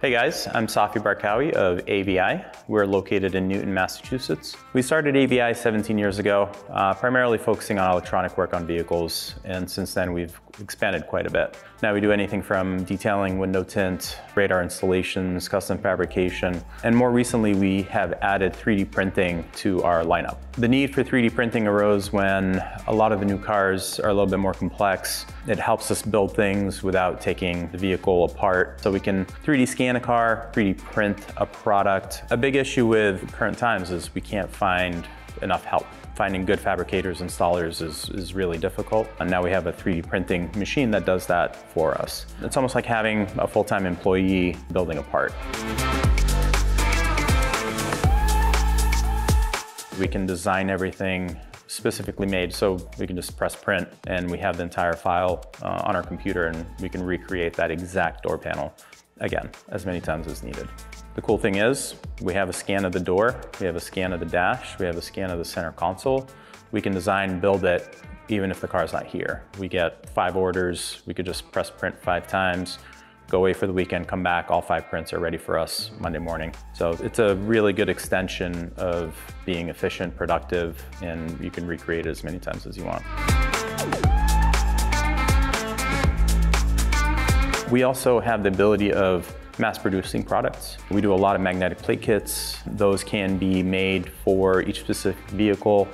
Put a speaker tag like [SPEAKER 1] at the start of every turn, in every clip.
[SPEAKER 1] Hey guys, I'm Safi Barkawi of AVI. We're located in Newton, Massachusetts. We started AVI 17 years ago, uh, primarily focusing on electronic work on vehicles, and since then we've expanded quite a bit. Now we do anything from detailing, window tint, radar installations, custom fabrication, and more recently we have added 3D printing to our lineup. The need for 3D printing arose when a lot of the new cars are a little bit more complex. It helps us build things without taking the vehicle apart. So we can 3D scan a car, 3D print a product. A big issue with current times is we can't find enough help. Finding good fabricators, installers is, is really difficult. And now we have a 3D printing machine that does that for us. It's almost like having a full-time employee building a part. We can design everything specifically made so we can just press print and we have the entire file uh, on our computer and we can recreate that exact door panel again as many times as needed. The cool thing is we have a scan of the door, we have a scan of the dash, we have a scan of the center console. We can design build it even if the car's not here. We get five orders, we could just press print five times, go away for the weekend, come back, all five prints are ready for us Monday morning. So it's a really good extension of being efficient, productive, and you can recreate it as many times as you want. We also have the ability of mass producing products. We do a lot of magnetic plate kits. Those can be made for each specific vehicle.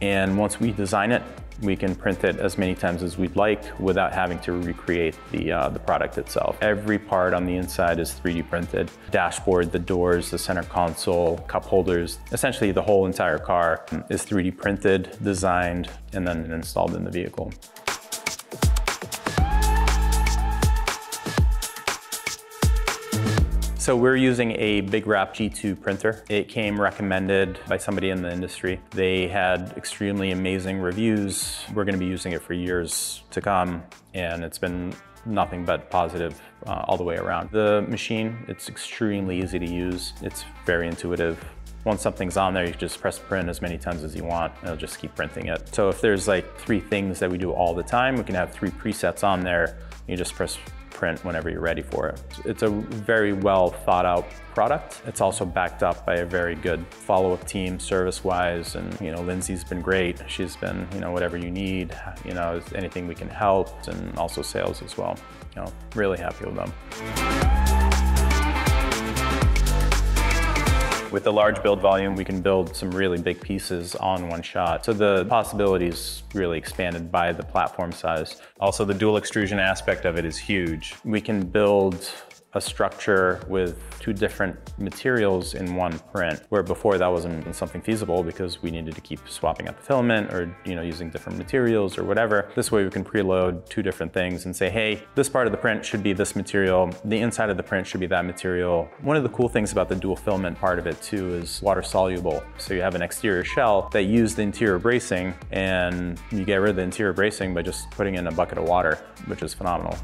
[SPEAKER 1] And once we design it, we can print it as many times as we'd like without having to recreate the, uh, the product itself. Every part on the inside is 3D printed. Dashboard, the doors, the center console, cup holders, essentially the whole entire car is 3D printed, designed, and then installed in the vehicle. So we're using a BigRep G2 printer. It came recommended by somebody in the industry. They had extremely amazing reviews. We're gonna be using it for years to come, and it's been nothing but positive uh, all the way around. The machine, it's extremely easy to use. It's very intuitive. Once something's on there, you just press print as many times as you want, and it'll just keep printing it. So if there's like three things that we do all the time, we can have three presets on there. You just press print whenever you're ready for it. It's a very well thought out product. It's also backed up by a very good follow-up team service-wise. And, you know, Lindsay's been great. She's been, you know, whatever you need, you know, anything we can help and also sales as well. You know, really happy with them. With the large build volume, we can build some really big pieces on one shot. So the possibilities really expanded by the platform size.
[SPEAKER 2] Also, the dual extrusion aspect of it is huge.
[SPEAKER 1] We can build a structure with two different materials in one print, where before that wasn't something feasible because we needed to keep swapping out the filament or you know using different materials or whatever. This way we can preload two different things and say, hey, this part of the print should be this material, the inside of the print should be that material. One of the cool things about the dual filament part of it too is water soluble. So you have an exterior shell that used the interior bracing and you get rid of the interior bracing by just putting in a bucket of water, which is phenomenal.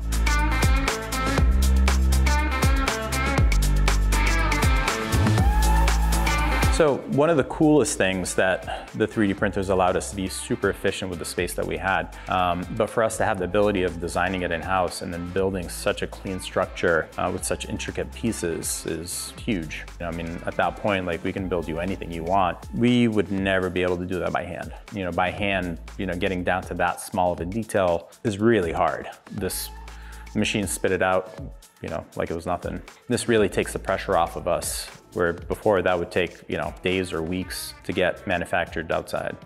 [SPEAKER 1] So one of the coolest things that the 3D printers allowed us to be super efficient with the space that we had, um, but for us to have the ability of designing it in-house and then building such a clean structure uh, with such intricate pieces is huge. You know, I mean, at that point, like we can build you anything you want. We would never be able to do that by hand. You know, by hand, you know, getting down to that small of a detail is really hard. This machine spit it out, you know, like it was nothing. This really takes the pressure off of us where before that would take, you know, days or weeks to get manufactured outside.